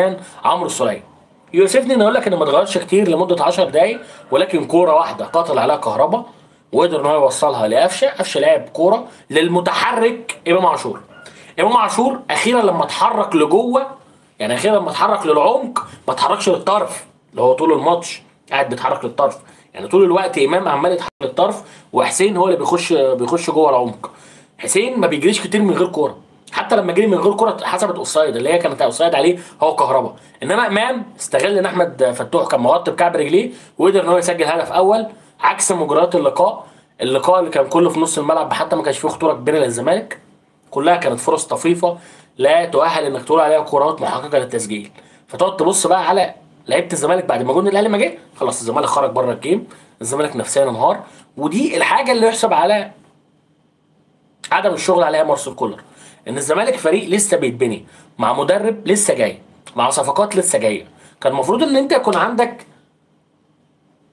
كان عمرو السولية. يؤسفني إن أقول لك انه ما اتغيرش كتير لمدة 10 دقايق ولكن كورة واحدة قتل عليها كهربا وقدر إن هو يوصلها لقفشة. قفشة لعب كورة للمتحرك إمام عاشور. إمام عاشور أخيرا لما اتحرك لجوة يعني أخيرا لما اتحرك للعمق ما اتحركش للطرف اللي هو طول الماتش قاعد بيتحرك للطرف. يعني طول الوقت إمام عمال يتحرك للطرف وحسين هو اللي بيخش بيخش جوه العمق. حسين ما بيجريش كتير من غير كورة. حتى لما جري من غير كوره حسبت offside اللي هي كانت offside عليه هو كهربا. إنما إمام استغل إن أحمد فتوح كان مغطي بكعب رجليه وقدر إن هو يسجل هدف أول عكس مجريات اللقاء. اللقاء اللي كان كله في نص الملعب حتى ما كانش فيه خطورة كبيرة للزمالك. كلها كانت فرص طفيفة لا تؤهل إنك تقول عليها كرات محققة للتسجيل. فتقعد تبص بقى على لعيبة الزمالك بعد ما جون الأهلي ما جه خلاص الزمالك خرج بره ال game الزمالك نفسيا انهار. ودي الحاجة اللي يحسب على عدم الشغل عليها مارسيل كولر. إن الزمالك فريق لسه بيتبني مع مدرب لسه جاي مع صفقات لسه جاية. كان المفروض إن أنت يكون عندك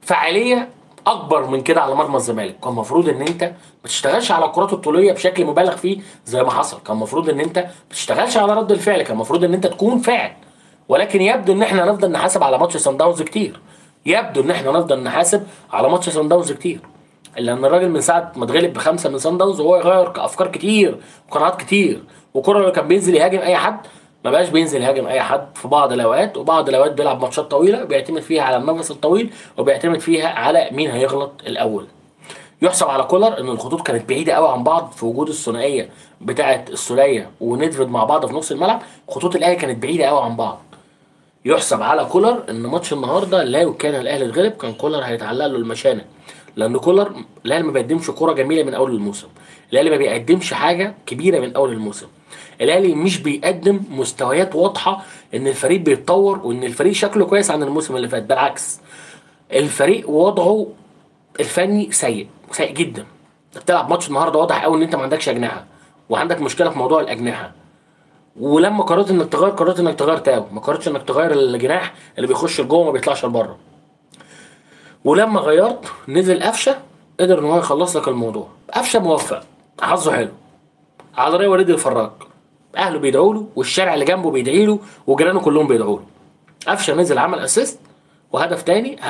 فعاليه أكبر من كده على مرمى الزمالك. كان المفروض إن أنت ما تشتغلش على الكرات الطولية بشكل مبالغ فيه زي ما حصل. كان المفروض إن أنت ما تشتغلش على رد الفعل. كان المفروض إن أنت تكون فاعل. ولكن يبدو إن إحنا هنفضل نحاسب على ماتش سان داونز كتير. يبدو إن إحنا هنفضل نحاسب على ماتش سان داونز كتير. لأن الراجل من ساعة ما اتغلب بخمسة من سان داونز وهو يغير أفكار كتير وقناعات كتير اللي كان بينزل يهاجم أي حد ما بقاش بينزل يهاجم أي حد في بعض الأوقات وبعض الأوقات بيلعب ماتشات طويلة بيعتمد فيها على النفس الطويل وبيعتمد فيها على مين هيغلط الأول. يحسب على كولر إن الخطوط كانت بعيدة قوي عن بعض في وجود الثنائية بتاعة السوليه وندفد مع بعض في نص الملعب خطوط الأهلي كانت بعيدة قوي عن بعض. يحسب على كولر إن ماتش النهارده لو كان الأهلي اتغلب كان كولر هيتعلق له المشانة. لأن كولر الأهلي ما بيقدمش كوره جميلة من أول الموسم. الأهلي ما بيقدمش حاجة كبيرة من أول الموسم. الأهلي مش بيقدم مستويات واضحة إن الفريق بيتطور وإن الفريق شكله كويس عن الموسم اللي فات. بالعكس الفريق وضعه الفني سيء سيء جدا. بتلعب ماتش النهارده واضح قوي إن أنت ما عندكش أجنحة وعندك مشكلة في موضوع الأجنحة. ولما قررت إنك تغير قررت إنك تغير تاو ما قررتش إنك تغير الجناح اللي بيخش لجوه وما بيطلعش لبره. ولما غيرت نزل قفشة قدر إن هو يخلص لك الموضوع. قفشة موفق. حظه حلو. على رأي وليد الفراج. أهله بيدعوا له والشارع اللي جنبه بيدعي له وجيرانه كلهم بيدعوا له. قفشة نزل عمل اسيست وهدف تاني